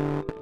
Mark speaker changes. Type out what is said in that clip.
Speaker 1: you